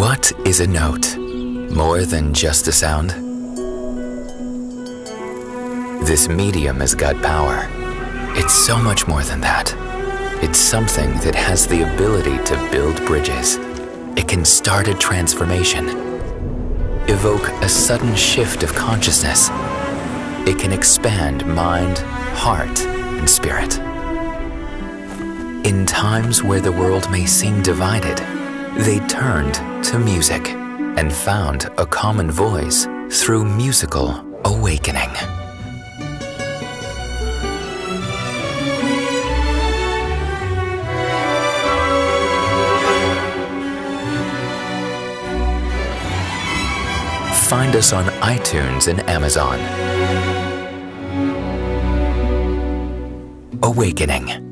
What is a note? More than just a sound? This medium has got power. It's so much more than that. It's something that has the ability to build bridges. It can start a transformation, evoke a sudden shift of consciousness. It can expand mind, heart, and spirit. In times where the world may seem divided, they turned to music and found a common voice through musical awakening. Find us on iTunes and Amazon. Awakening.